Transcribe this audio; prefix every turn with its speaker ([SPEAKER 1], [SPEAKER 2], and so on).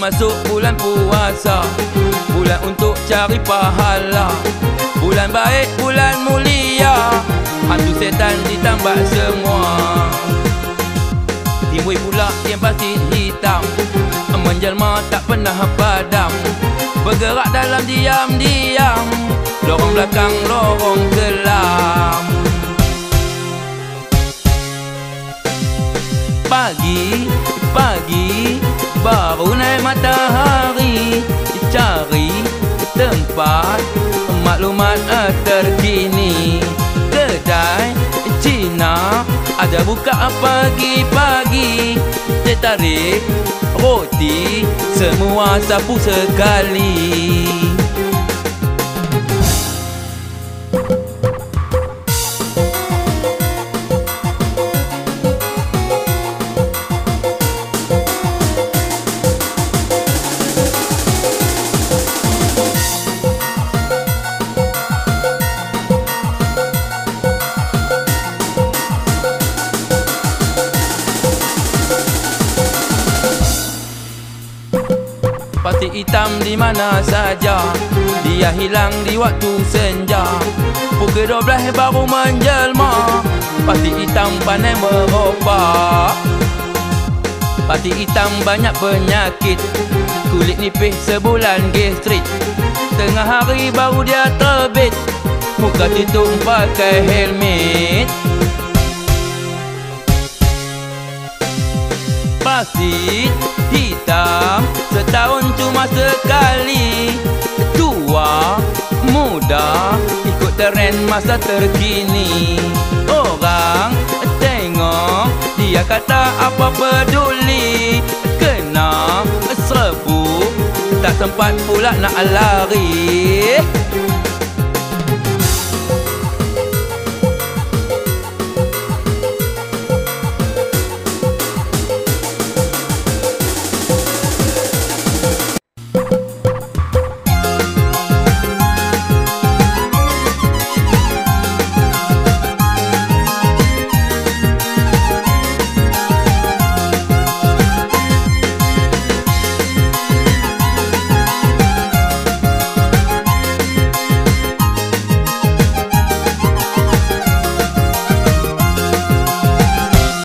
[SPEAKER 1] masuk bulan puasa Bulan untuk cari pahala. Bulan baik, bulan mulia Hantu setan ditambah semua. Timbul pula yang pasti hitam Menjelma tak pernah padam. Bergerak dalam diam-diam Lorong belakang, lorong kelam Pagi, pagi Baru naik matahari Cari tempat Maklumat terkini. Kedai Cina Ada buka pagi-pagi. Teh tarik Roti Semua sapu sekali Pati hitam di mana saja. Dia hilang di waktu senja. Pukul 12 baru menjelma. Pati hitam pandai merobak Pati hitam banyak penyakit. Kulit nipis sebulan gastrit. Tengah hari baru dia terbit. Muka tutup pakai helmet Pasti hitam Setahun cuma sekali. Tua, muda Ikut tren masa terkini. Orang tengok Dia kata apa peduli. Kena serbu Tak sempat pula nak lari